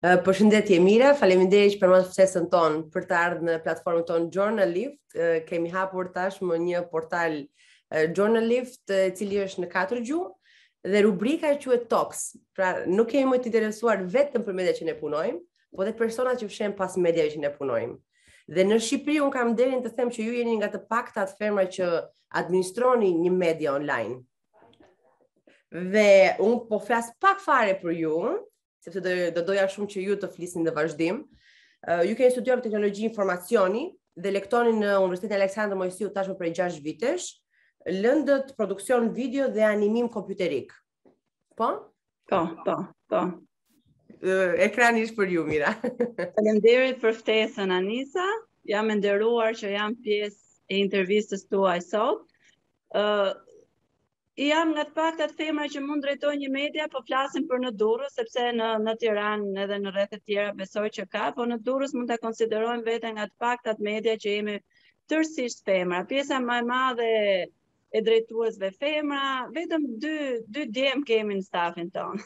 Përshëndetje Mira, faleminderit që pranove ftesën tonë për të ardhur në platformën tonë Journal Lift. Kemi hapur tashmë një portal Journal Lift, i cili është në katër gjuhë dhe rubrika quhet Talks. Pra, nuk jemi më të interesuar vetëm për mediat që ne punojmë, po dhe personat që fshihen pas mediave që ne punojmë. Dhe në Shqipëri un kam nderin të them që ju jeni nga të paktat femra që administroni një media online. Dhe un po flas pak fare për ju, sepse do do doja shumë që ju të flisni në vazhdim. Uh, ju keni studiuar teknologji informacioni dhe lektore në Universitetin Aleksandër Moisiu tashmë prej 6 vitesh, lëndët, produksion video dhe animim kompjuterik. Po? Po, po, po. Ekrani është për ju, Mira. Faleminderit për ftesën, Anisa. Jam e nderuar që jam pjesë e intervistës tuaj sot. Ë uh, jam nga të paktat femra që mund drejtoj një media, po flasim për në Durrës, sepse në në Tiranë edhe në rrethet tjera besoj që ka, po në Durrës mund ta konsiderojmë veten nga të paktat media që jemi tërësisht femra. Pjesa ma e madhe e drejtuesve femra, vetëm dy dy djem kemi në stafin ton.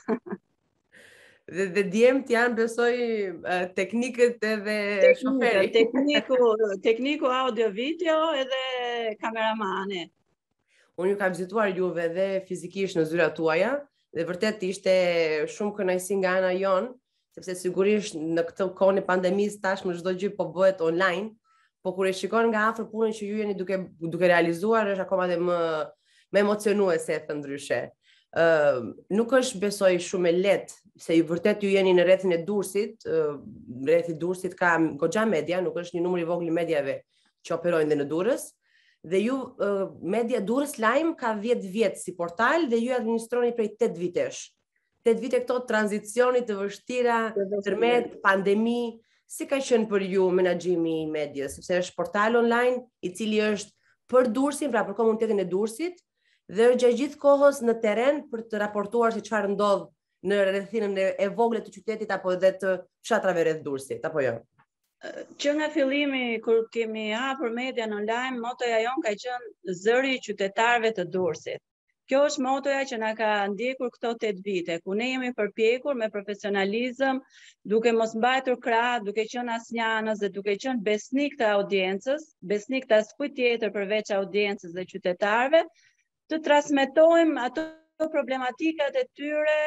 dhe dhe djemtë janë besoj teknikët edhe shoferi. Tekniku, tekniku audio video edhe kameramani. Unë ju kam vizituar juve dhe fizikisht në zyrat tuaja dhe vërtet ishte shumë kënaqësi nga ana jon sepse sigurisht në këtë kohën e pandemisë tashmë çdo gjë po bëhet online, po kur e shikon nga afër punën që ju jeni duke duke realizuar është akoma dhe më më emocionuese dhe ndryshe. Ë uh, nuk është besoj shumë e lehtë se ju vërtet ju jeni në rrethin e Durrësit, uh, rrethi Durrësit ka goxha media, nuk është një numër i vogël i mediave që operojnë dhe në Durrës. Dhe ju uh, media Durrës Lajm ka 10 vjet si portal dhe ju e administroni prej 8 vitesh. Tetë vite këto tranzicioni të vështira, tërmet, pandemi, si ka qenë për ju menaxhimi i medias, sepse është portal online i cili është për Durrësin, pra për komunitetin e Durrësit dhe është gjatë gjithë kohës në terren për të raportuar se çfarë ndodh në rrethinat e vogla të qytetit apo edhe të fshatrave rreth Durrësit, apo jo? Që nga fillimi kur kemi hapur median online, motoja jon ka qenë zëri i qytetarëve të Durrësit. Kjo është motoja që na ka ndjekur këto 8 vite, ku ne jemi përpjekur me profesionalizëm, duke mos mbajtur krah, duke qenë asnjanës dhe duke qenë besnik të audiencës, besnik të askujt tjetër përveç audiencës dhe qytetarëve, të transmetojmë ato problematikat e tyre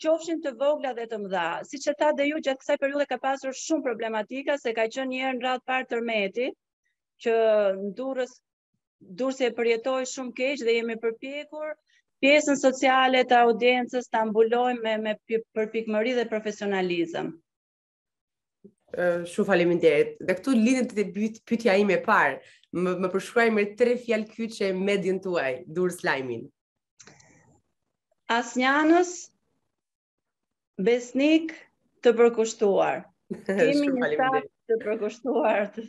qofshin të vogla dhe të mëdha. Siç e thatë dhe ju, gjatë kësaj periudhe ka pasur shumë problematika, se ka qenë njëherë në radhë të parë tërmeti, që në Durrës Durrësi e përjetoi shumë keq dhe jemi përpjekur pjesën sociale të audiencës ta mbulojmë me, me përpikmëri dhe profesionalizëm. Shumë faleminderit. Dhe këtu lidhet dhe pyetja ime e parë. Më, më përshkruaj me tre fjalë kyçe median tuaj, Durrës Lajmin. Asnjanës Besnik, të përkushtuar. Kemi një staf të përkushtuar të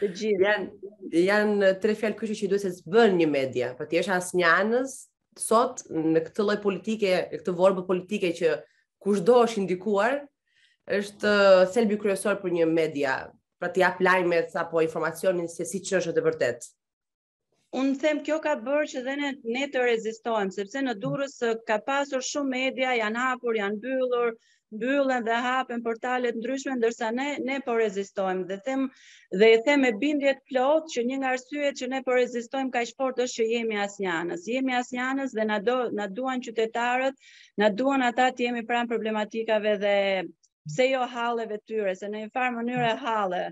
të gjithë. Jan janë tre fjalë kyçe që duhet të zbatojë një media, pra të jesh asnjanës sot në këtë lloj politike, në këtë vorbë politike që kushdo është i ndikuar, është uh, thelbi kryesor për një media, pra të japë lajmet apo informacionin se siç është e vërtetë. Unë them kjo ka bërë që dhe ne, ne të rezistojmë, sepse në Durrës ka pasur shumë media, janë hapur, janë mbyllur, mbyllen dhe hapen portale të ndryshme, ndërsa ne, ne po rezistojmë. Dhe, them, dhe e them me bindje të plotë që një nga arsyet që ne po rezistojmë kaq fort është që jemi asnjanës. Jemi asnjanës dhe na, do, na duan qytetarët, na duan ata të jemi pranë problematikave dhe pse jo halleve të tyre, se në një farë mënyre halle,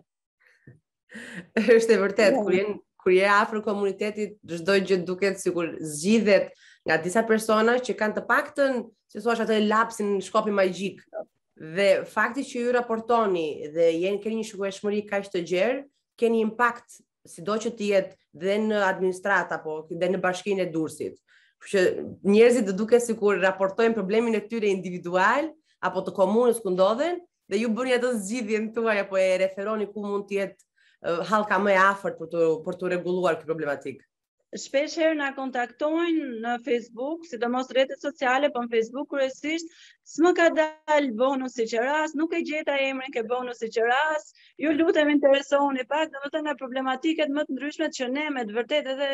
Është e vërtetë, kur jenë kur je afër komunitetit, çdo gjë duket sikur zgjidhet nga disa persona që kanë të paktën, si thua, atë lapsin, shkopin magjik. Dhe fakti që ju raportoni dhe jeni keni një shikueshmëri kaq të gjerë, keni impakt sido që të jetë dhe në administratë apo dhe në bashkinë e Durrësit. Kështu që njerëzit do duket sikur raportojnë problemin e tyre individual apo të komunës ku ndodhen, dhe ju bëni atë zgjidhjen tuaj apo e referoni ku mund të jetë uh, hallka më e afërt për të për ta rregulluar këtë problematikë. Shpeshherë na kontaktojnë në Facebook, sidomos rrjetet sociale, po në Facebook kryesisht, s'më ka dalë bonusi i qirasë, nuk e gjeta emrin ke bonusi i qirasë. Ju lutem interesoni pak, domethënë nga problematikat më të ndryshme që ne me të vërtetë edhe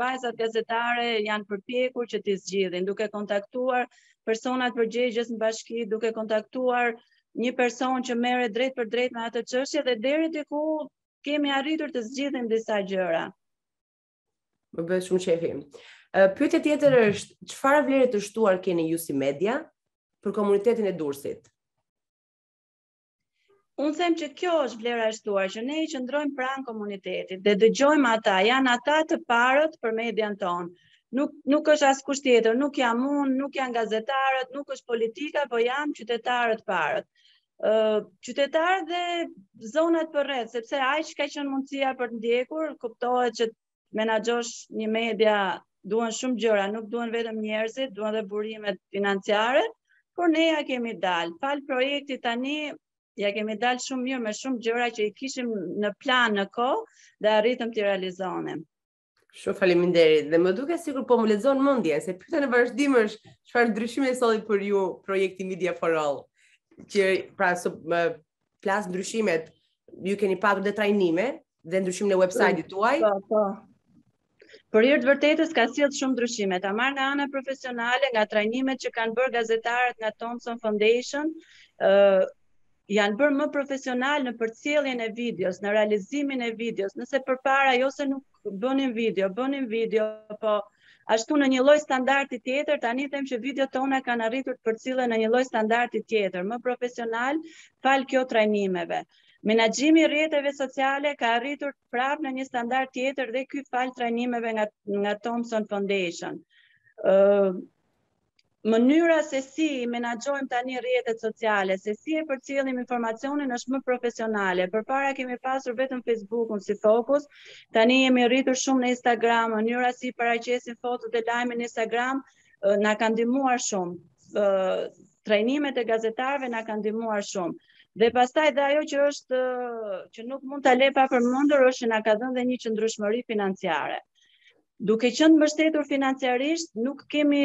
vajzat gazetare janë përpjekur që t'i zgjidhin, duke kontaktuar personat përgjegjës në bashki duke kontaktuar një person që merret drejtpërdrejt me atë çështje dhe deri diku kemi arritur të zgjidhim disa gjëra. Më bëhet shumë qejfi. Pyetja tjetër është, çfarë vlere të shtuar keni ju si media për komunitetin e Durrësit? Unë them që kjo është vlera e shtuar, që ne i qëndrojmë pranë komunitetit dhe dëgjojmë ata, janë ata të parët për median tonë. Nuk, nuk është askush tjetër, nuk jam unë, nuk janë gazetarët, nuk është politika, po janë qytetarët të parët. Uh, qytetarët dhe zonat përreth, sepse aq sa ka qënë mundësia për të ndjekur, kuptohet që menaxhosh një media duhen shumë gjëra, nuk duhen vetëm njerëzit, duhen dhe burimet financiare, por ne ja kemi dal. Fal projektit tani ja kemi dal shumë mirë me shumë gjëra që i kishim në plan në kohë dhe arritëm të realizonim. Shumë faleminderit. Dhe më duket sikur po më lexon mendjen se pyetja në vazhdim është çfarë ndryshimi solli për ju projekti Media for All, që pra së, plas ndryshimet, ju keni patur dhe trajnime dhe ndryshim në website-in tuaj. Po, po. Për hir të vërtetës ka sjell shumë ndryshime, ta marr nga ana profesionale, nga trajnimet që kanë bërë gazetarët nga Thomson Foundation, ë uh, janë bërë më profesional në përcjelljen e videos, në realizimin e videos, nëse përpara jo se nuk bënim video, bënim video, po ashtu në një lloj standardi tjetër, tani them që videot tona kanë arritur të përcillen në një lloj standardi tjetër, më profesional, fal kjo trajnimeve. Menaxhimi i rrjeteve sociale ka arritur prap në një standard tjetër dhe ky fal trajnimeve nga nga Thomson Foundation. Ëh, uh, mënyra se si i menaxhojmë tani rrjetet sociale, se si e përcjellim informacionin është më profesionale. Përpara kemi pasur vetëm Facebook-un si fokus, tani jemi rritur shumë në Instagram, mënyra si i paraqesim fotot e lajmet në Instagram na ka ndihmuar shumë. Trajnimet e gazetarëve na kanë ndihmuar shumë. Dhe pastaj dhe ajo që është që nuk mund ta le pa përmendur është që na ka dhënë dhe një qëndrueshmëri financiare. Duke qenë të mbështetur financiarisht, nuk kemi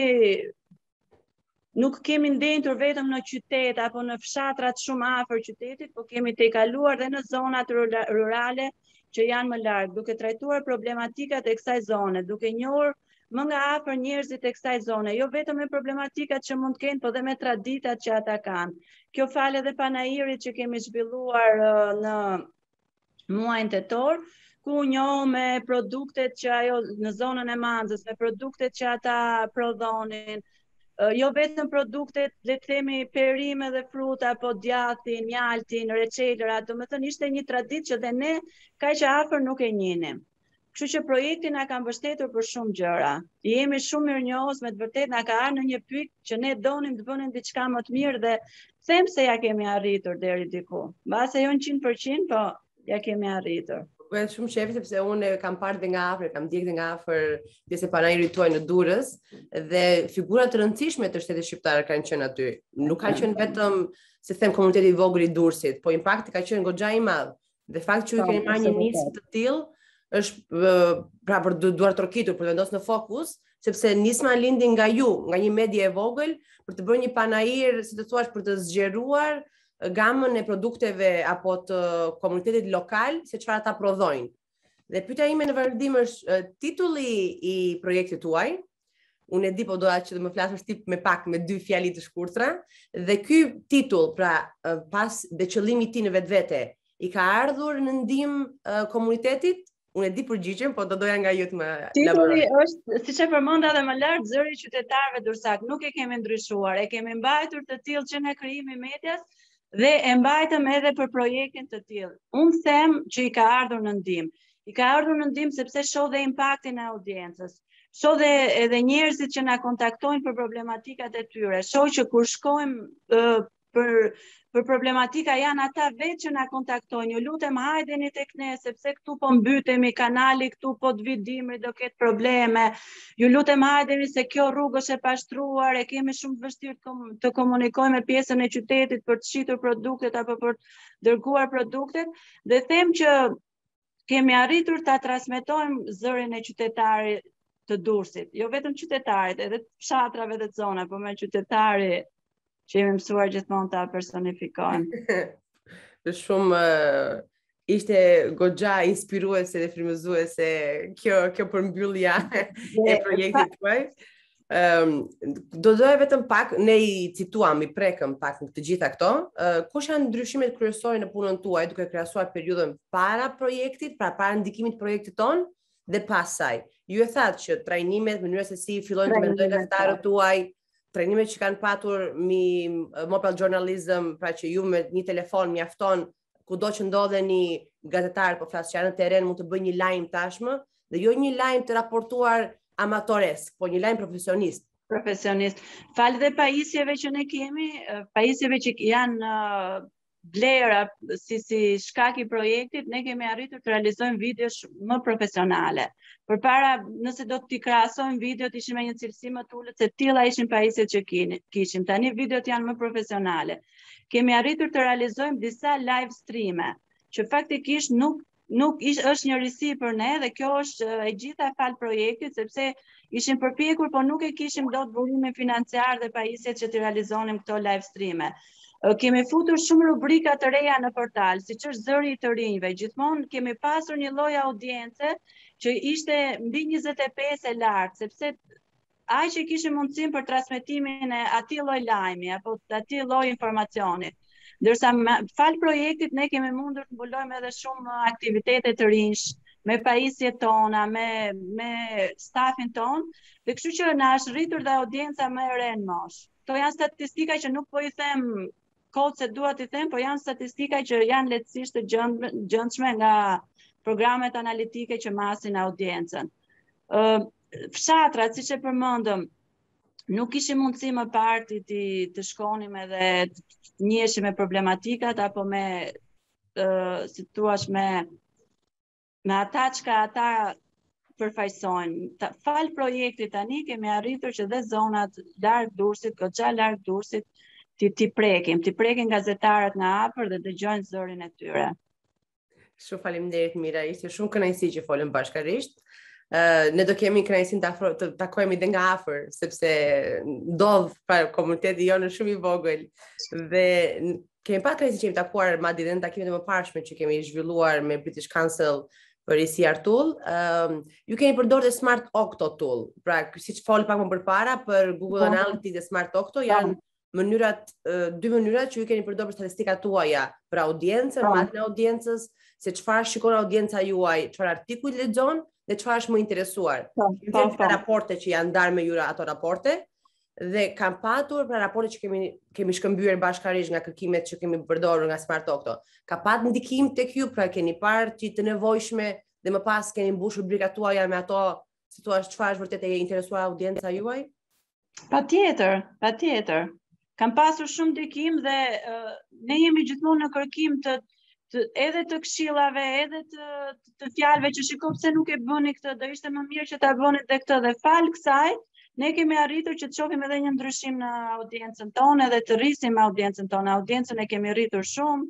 nuk kemi ndenjtur vetëm në qytet apo në fshatrat shumë afër qytetit, po kemi tejkaluar dhe në zonat rurale që janë më larg, duke trajtuar problematikat e kësaj zone, duke njohur më nga afër njerëzit e kësaj zone, jo vetëm me problematikat që mund të kenë, po dhe me traditat që ata kanë. Kjo falë edhe panairit që kemi zhvilluar në muajin tetor, ku u njohëm me produktet që ajo në zonën e Manzës, me produktet që ata prodhonin, jo vetëm produktet, le të themi perime dhe fruta, po djathin, mjaltin, reçelra, domethënë ishte një traditë që dhe ne kaq afër nuk e njinim. Kështu që projekti na ka mbështetur për shumë gjëra. I jemi shumë mirënjohës, me të vërtetë na ka ardhur në një pikë që ne donim të bënim diçka më të mirë dhe them se ja kemi arritur deri diku. Mbase jo në 100%, po ja kemi arritur. Po shumë qejf sepse unë kam parë dhe nga afër, kam ndjek dhe nga afër pjesën e panairit tuaj në Durrës dhe figura të rëndësishme të shtetit shqiptar kanë qenë aty. Nuk ka qenë vetëm si them komuniteti i vogël i Durrësit, po impakti ka qenë goxha i madh Dhe fakti që ju keni marrë një nismë të tillë është pra për duartrokitur, për vendos në fokus, sepse nisma lindi nga ju, nga një media e vogël, për të bërë një panair, si të thuash, për të zgjeruar gamën e produkteve apo të komunitetit lokal se çfarë ata prodhojnë. Dhe pyetja ime në vazhdim është titulli i projektit tuaj, Unë e di po doja që të më flasësh ti me pak me dy fjali të shkurtra dhe ky titull pra pas dhe qëllimi i tij në vetvete i ka ardhur në ndihmë uh, komunitetit Unë e di përgjigjen, po do doja nga ju të më Titulli është, siç e përmenda dhe më lart, Zëri i Qytetarëve Durrsakë, nuk e kemi ndryshuar, e kemi mbajtur të tillë që nga krijimi i medias, dhe e mbajtëm edhe për projektin të tillë. Unë them që i ka ardhur në ndim. I ka ardhur në ndihmë sepse shoh dhe impaktin e audiencës. Shoh dhe edhe njerëzit që na kontaktojnë për problematikat e tyre. Shoh që kur shkojmë për për problematika janë ata vetë që na kontaktojnë. Ju lutem hajdeni tek ne sepse këtu po mbytemi kanali këtu po të vijë dimri do ketë probleme. Ju lutem hajdeni se kjo rrugë është e pashtruar, e kemi shumë të vështirë të, të komunikojmë me pjesën e qytetit për të shitur produktet apo për të dërguar produktet dhe them që kemi arritur ta transmetojmë zërin e qytetarit të Durrësit, jo vetëm qytetarit, edhe të fshatrave dhe të zona, po me qytetari që jemi mësuar gjithmonë ta personifikojmë. Shumë ishte goxha inspiruese dhe frymëzuese kjo kjo përmbyllja e projektit tuaj. Um, do doja vetëm pak, ne i cituam, i prekëm pak në të gjitha këto, uh, kush janë ndryshimet kryesore në punën tuaj duke krahasuar periudhën para projektit, pra para ndikimit të projektit tonë dhe pas saj. Ju e thatë që trajnimet, mënyra se si fillojnë të mendojnë gazetarët tuaj, trajnimet që kanë patur mbi mobile journalism, pra që ju me një telefon mjafton kudo që ndodhet një gazetar, po flas që janë në terren, mund të bëjë një lajm tashmë, dhe jo një lajm të raportuar amatoresk, po një lajm profesionist. Profesionist. Falë dhe pajisjeve që ne kemi, pajisjeve që janë blerë si si shkak i projektit, ne kemi arritur të realizojmë video më profesionale. Përpara, nëse do t'i krahasojmë, videot ishin me një cilësi më të ulët, se të tilla ishin pajisjet që kishim. Tani videot janë më profesionale. Kemi arritur të realizojmë disa live streame, që faktikisht nuk nuk ish, është një risi për ne dhe kjo është e gjitha falë projektit, sepse ishim përpjekur, po nuk e kishim dot burimin financiar dhe pajisjet që t'i realizonim këto live streame. Kemi futur shumë rubrika të reja në portal, siç është zëri i të rinjve. Gjithmonë kemi pasur një lloj audience që ishte mbi 25 e lart, sepse Ai që kishim mundësinë për transmetimin e atij lloj lajmi apo atij lloj informacioni. Ndërsa falë projektit ne kemi mundur të mbulojmë edhe shumë aktivitete të rinjsh me pajisjet tona, me me stafin tonë, dhe kështu që na është rritur dhe audienca më e re në moshë. Këto janë statistika që nuk po i them kot se dua t'i them, por janë statistika që janë lehtësisht të gjendshme nga programet analitike që masin audiencën. Ë, fshatrat, siç e përmendëm, nuk kishim mundësi më parë të të, të shkonim edhe të njiheshim me problematikat, apo me, uh, si të thuash, me, me atë çka ata përfaqësojnë. Ta, falë projektit tani kemi arritur që dhe zonat larg Durrësit, goxha larg Durrësit, t'i, t'i prekim, t'i prekin gazetarët nga afër dhe dëgjojnë zërin e tyre. Shumë faleminderit Mira, ishte shumë kënaqësi që folëm bashkërisht. Ë uh, ne do kemi kënaqësinë të afro të takohemi edhe nga afër, sepse ndoshta komuniteti jonë shumë i vogël dhe kemi pas kënaqësi që jemi takuar madje edhe në takimet e mëparshme që kemi zhvilluar me British Council për ECR Tool. Ë uh, ju keni përdorur dhe Smart Octo Tool. Pra, siç fole pak më përpara për Google po. Analytics dhe Smart Octo po. janë mënyrat dy mënyrat që ju keni përdorur për statistikat tuaja për audiencën, po. matjen e audiencës, se çfarë shikon audienca juaj, çfarë artikuj lexon dhe çfarë është më interesuar. Po, ju po, keni raporte që janë ndarë me ju ato raporte dhe kam patur pra raporte që kemi kemi shkëmbyer bashkërisht nga kërkimet që kemi përdorur nga Smart Octo. Ka pat ndikim tek ju, pra keni parë si të nevojshme dhe më pas keni mbushur rubrikat tuaja me ato si të thuash çfarë është vërtet e interesuar audienca juaj? Patjetër, patjetër. Kanë pasur shumë ndikim dhe uh, ne jemi gjithmonë në kërkim të, të edhe të këshillave, edhe të të, të fjalëve që shiko pse nuk e bëni këtë, do ishte më mirë që ta bëni edhe këtë dhe falë kësaj, ne kemi arritur që të shohim edhe një ndryshim në audiencën tonë dhe të rrisim audiencën tonë. Audiencën e kemi rritur shumë.